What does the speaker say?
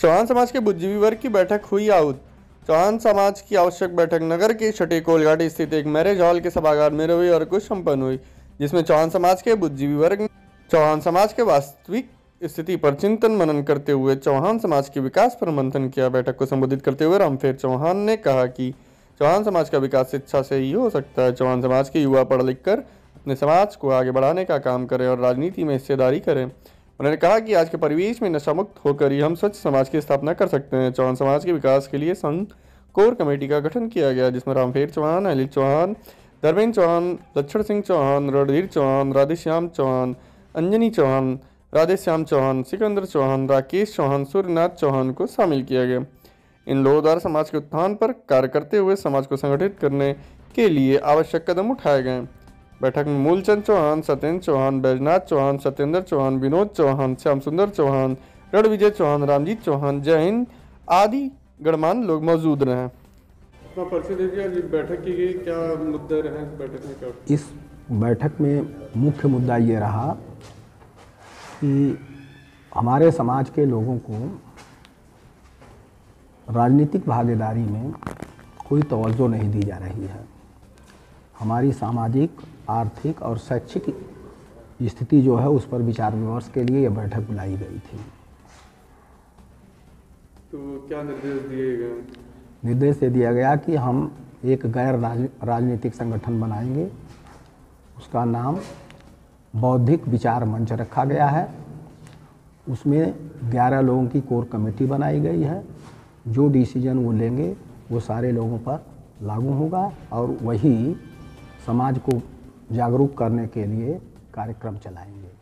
चौहान समाज के बुद्धिजीवी वर्ग की बैठक हुई आउट। चौहान समाज की आवश्यक बैठक नगर के छठे कोलघाटी स्थित एक मैरिज हॉल के सभागार में रवि और कुछ संपन्न हुई, जिसमें चौहान समाज के बुद्धिजीवी वर्ग चौहान समाज के वास्तविक स्थिति पर चिंतन मनन करते हुए चौहान समाज के विकास पर मंथन किया। बैठक को संबोधित करते हुए रामफेर चौहान ने कहा कि चौहान समाज का विकास शिक्षा से ही हो सकता है। चौहान समाज के युवा पढ़ लिख कर अपने समाज को आगे बढ़ाने का काम करें और राजनीति में हिस्सेदारी करें। उन्होंने कहा कि आज के परिवेश में नशा मुक्त होकर ही हम स्वच्छ समाज की स्थापना कर सकते हैं। चौहान समाज के विकास के लिए संघ कोर कमेटी का गठन किया गया, जिसमें रामफेर चौहान, अनिल चौहान, धर्मेंद्र चौहान, लक्षण सिंह चौहान, रणधीर चौहान, राधेश्याम चौहान, अंजनी चौहान, राधेश्याम चौहान, सिकंदर चौहान, राकेश चौहान, सूर्यनाथ चौहान को शामिल किया गया। इन लोगों द्वारा समाज के उत्थान पर कार्य करते हुए समाज को संगठित करने के लिए आवश्यक कदम उठाए गए। बैठक में मूलचंद चौहान सत्येंद्र चौहान बैजनाथ चौहान सत्येंद्र चौहान विनोद चौहान श्याम सुंदर चौहान रणविजय चौहान रामजीत चौहान जय हिंद आदि गणमान्य लोग मौजूद रहे। अपना परिचय दीजिए आज बैठक की गई क्या मुद्दे रहे बैठक में क्या? इस बैठक में मुख्य मुद्दा ये रहा कि हमारे समाज के लोगों को राजनीतिक भागीदारी में कोई तवज्जो नहीं दी जा रही है। हमारी सामाजिक आर्थिक और शैक्षिक स्थिति जो है उस पर विचार विमर्श के लिए यह बैठक बुलाई गई थी। तो क्या निर्देश दिए गए? निर्देश ये दिया गया कि हम एक गैर राज, राजनीतिक संगठन बनाएँगे। उसका नाम बौद्धिक विचार मंच रखा गया है। उसमें 11 लोगों की कोर कमेटी बनाई गई है। जो डिसीज़न वो लेंगे वो सारे लोगों पर लागू होगा और वही समाज को जागरूक करने के लिए कार्यक्रम चलाएँगे।